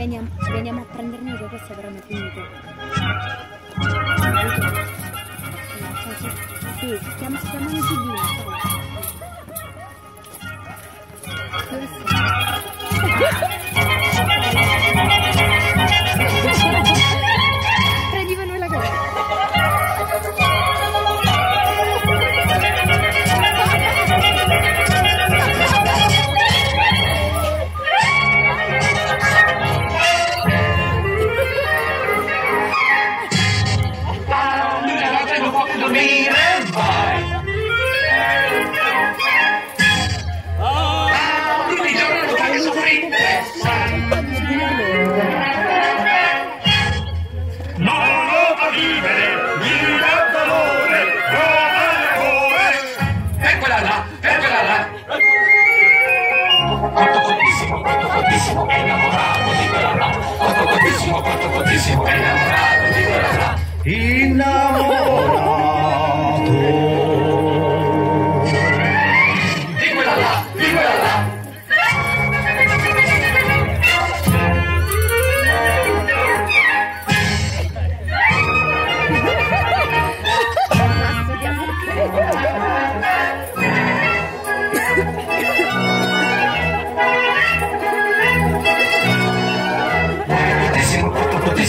veniamo, ci veniamo a prendere noi che però è finito. Sì, stiamo, in Sibina. Prendi è innamorato di quella là! Quanto fortissimo, quanto fortissimo, è innamorato di quella là! Di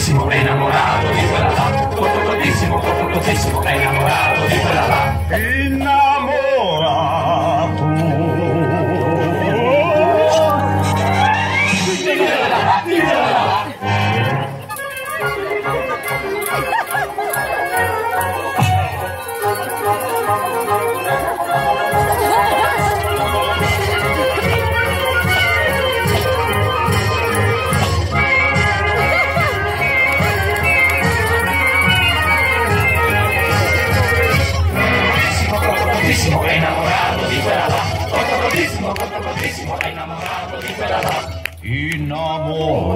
fortissimo, innamorato di quella là. Fortissimo, fortissimo, innamorato di quella là. Di quella là, di quella là. bellissimo, quanto bellissimo, è innamorato di quella là. Innamorato.